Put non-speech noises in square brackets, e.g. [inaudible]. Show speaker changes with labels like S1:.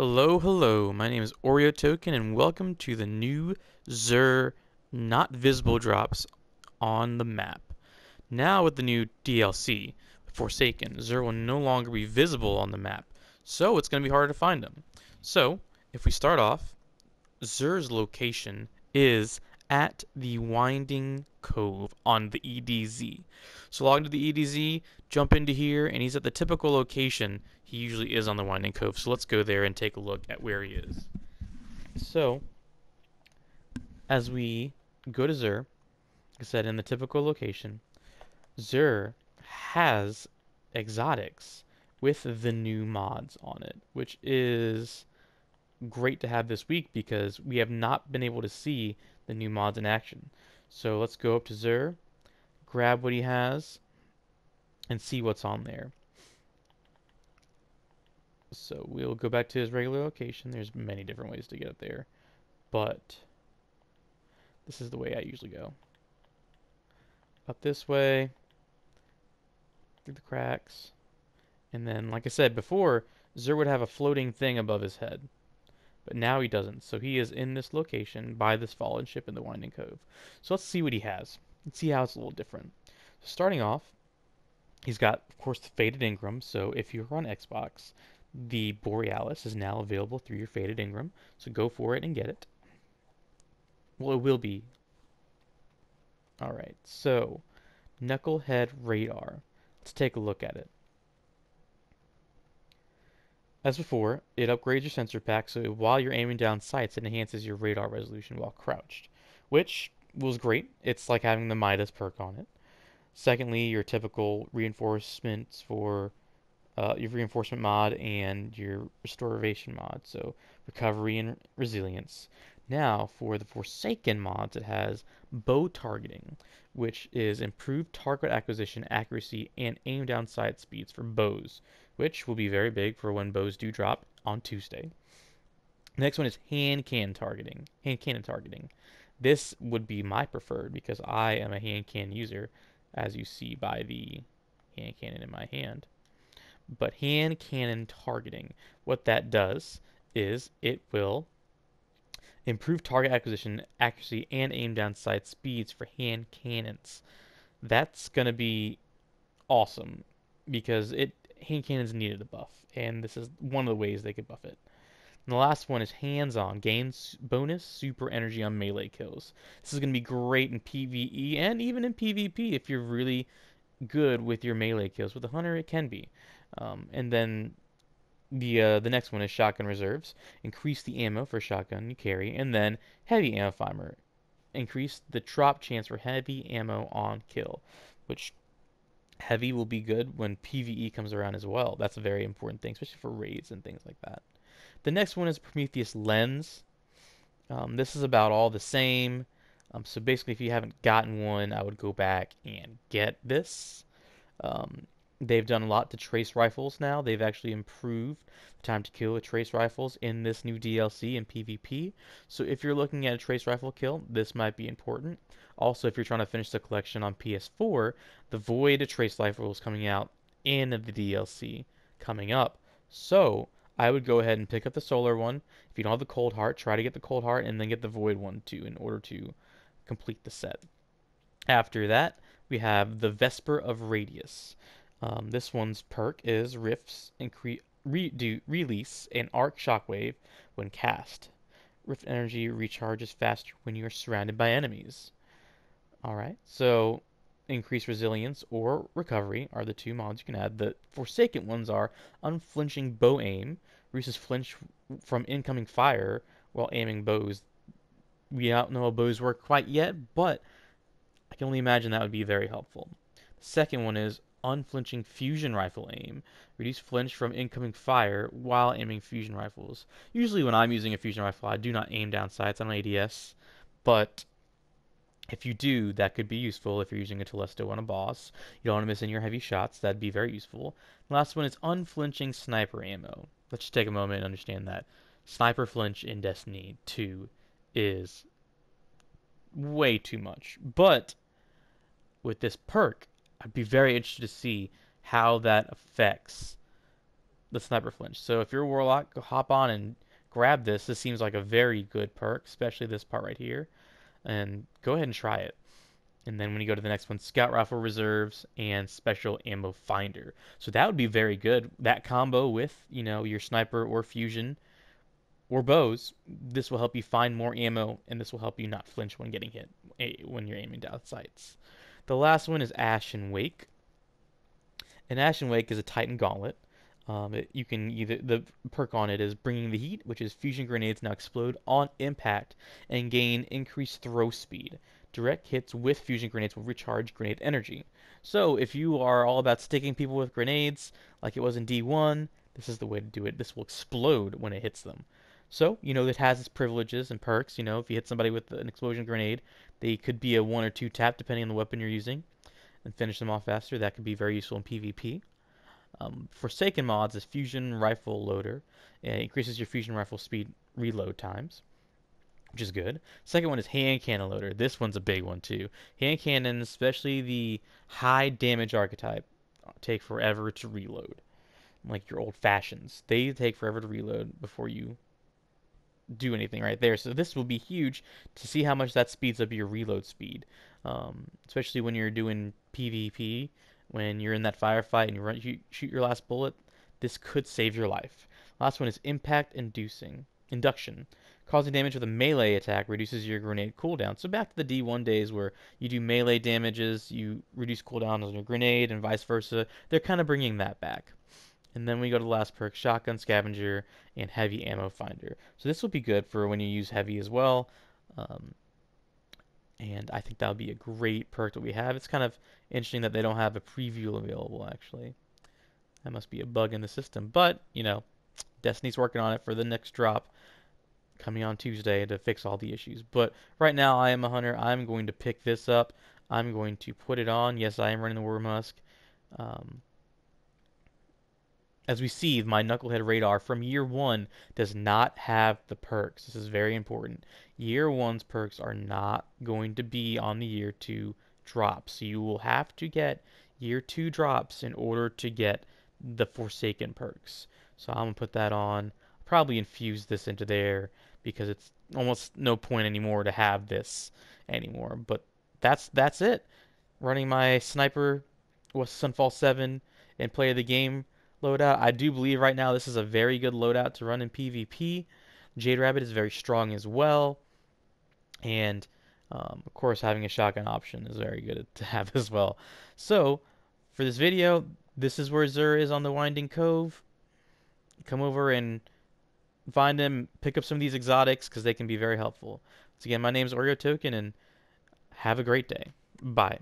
S1: Hello, hello. My name is Oreo Token, and welcome to the new Xur not visible drops on the map. Now, with the new DLC, Forsaken, Xur will no longer be visible on the map, so it's going to be harder to find them. So, if we start off, Xur's location is at the Winding Cove on the EDZ. So log into the EDZ, jump into here, and he's at the typical location he usually is on the Winding Cove. So let's go there and take a look at where he is. So, as we go to Xur, like I said, in the typical location, Xur has exotics with the new mods on it, which is great to have this week because we have not been able to see the new mods in action. So let's go up to Xur, grab what he has, and see what's on there. So we'll go back to his regular location. There's many different ways to get up there, but this is the way I usually go. Up this way, through the cracks, and then, like I said before, Xur would have a floating thing above his head. But now he doesn't, so he is in this location by this fallen ship in the Winding Cove. So let's see what he has. Let's see how it's a little different. Starting off, he's got, of course, the Fated Engram. So if you're on Xbox, the Borealis is now available through your Fated Engram. So go for it and get it. Well, it will be. Alright, so Knucklehead Radar. Let's take a look at it. As before, it upgrades your sensor pack, so while you're aiming down sights, it enhances your radar resolution while crouched, which was great. It's like having the Midas perk on it. Secondly, your typical reinforcements for uh, your reinforcement mod and your restoration mod, so recovery and resilience. Now, for the Forsaken mods, it has bow targeting, which is improved target acquisition accuracy and aim down sight speeds for bows which will be very big for when bows do drop on Tuesday. next one is hand cannon targeting. Hand cannon targeting. This would be my preferred because I am a hand cannon user, as you see by the hand cannon in my hand. But hand cannon targeting, what that does is it will improve target acquisition accuracy and aim down sight speeds for hand cannons. That's going to be awesome because it hand cannons needed a buff, and this is one of the ways they could buff it. And the last one is hands-on, gains bonus super energy on melee kills. This is going to be great in PvE and even in PvP if you're really good with your melee kills. With the hunter, it can be. Um, and then the uh, the next one is shotgun reserves. Increase the ammo for shotgun you carry, and then heavy ammo finder. Increase the drop chance for heavy ammo on kill, which heavy will be good when PvE comes around as well. That's a very important thing, especially for raids and things like that. The next one is Prometheus Lens. Um, this is about all the same. Um, so basically, if you haven't gotten one, I would go back and get this. Um, they've done a lot to trace rifles now. They've actually improved the time to kill with trace rifles in this new DLC and PvP. So if you're looking at a trace rifle kill, this might be important. Also, if you're trying to finish the collection on PS4, the Void Trace Rifle is coming out in the DLC coming up. So, I would go ahead and pick up the Solar one. If you don't have the Cold Heart, try to get the Cold Heart and then get the Void one too in order to complete the set. After that, we have the Vesper of Radius. Um, this one's perk is Rifts incre- release an arc shockwave when cast. Rift energy recharges faster when you are surrounded by enemies. Alright, so increased resilience or recovery are the two mods you can add. The Forsaken ones are unflinching bow aim, reduces flinch from incoming fire while aiming bows. We don't know how bows work quite yet, but I can only imagine that would be very helpful. The second one is unflinching fusion rifle aim. Reduce flinch from incoming fire while aiming fusion rifles. Usually when I'm using a fusion rifle, I do not aim down sights on ADS, but if you do, that could be useful if you're using a Telesto on a boss. You don't want to miss in your heavy shots. That'd be very useful. The last one is unflinching sniper ammo. Let's just take a moment and understand that. Sniper flinch in Destiny 2 is way too much. But with this perk, I'd be very interested to see how that affects the sniper flinch. So if you're a warlock, hop on and grab this. This seems like a very good perk, especially this part right here. And go ahead and try it. And then when you go to the next one, Scout Rifle Reserves and Special Ammo Finder. So that would be very good. That combo with, you know, your sniper or fusion or bows, this will help you find more ammo and this will help you not flinch when getting hit eh, when you're aiming down sights. The last one is Ashen Wake. And Ashen Wake is a Titan Gauntlet. Um, it, you can either the perk on it is bringing the heat, which is fusion grenades now explode on impact and gain increased throw speed. Direct hits with fusion grenades will recharge grenade energy. So if you are all about sticking people with grenades, like it was in D1, this is the way to do it. This will explode when it hits them. So, you know, it has its privileges and perks. You know, if you hit somebody with an explosion grenade, they could be a one or two tap depending on the weapon you're using and finish them off faster. That could be very useful in PvP. Um, Forsaken mods is Fusion Rifle Loader. It increases your Fusion Rifle speed reload times which is good. Second one is hand cannon loader. This one's a big one too. Hand cannons, especially the high damage archetype, take forever to reload. Like your old fashions, they take forever to reload before you do anything right there. So this will be huge to see how much that speeds up your reload speed, um, especially when you're doing PvP. When you're in that firefight and you, run, you shoot your last bullet, this could save your life. Last one is impact inducing induction. Causing damage with a melee attack reduces your grenade cooldown. So back to the D1 days where you do melee damages, you reduce cooldown on your grenade, and vice versa. They're kind of bringing that back. And then we go to the last perk, Shotgun Scavenger and Heavy Ammo Finder. So this will be good for when you use heavy as well. Um, and I think that would be a great perk that we have. It's kind of interesting that they don't have a preview available, actually. That must be a bug in the system. But, you know, Destiny's working on it for the next drop coming on Tuesday to fix all the issues. But right now, I am a hunter. I'm going to pick this up. I'm going to put it on. Yes, I am running the Worm Husk. Um, as we see, my Knucklehead radar from year one does not have the perks. This is very important. Year one's perks are not going to be on the year two drops. So you will have to get year two drops in order to get the Forsaken perks. So I'm going to put that on. Probably infuse this into there because it's almost no point anymore to have this anymore. But that's that's it. Running my sniper with Sunfall 7 and play the game loadout. I do believe right now this is a very good loadout to run in PvP. Jade Rabbit is very strong as well. And um, of course, having a shotgun option is very good [laughs] to have as well. So, for this video, this is where Xur is on the Winding Cove. Come over and find them, pick up some of these exotics because they can be very helpful. Once again, my name is Oreo Token, and have a great day. Bye.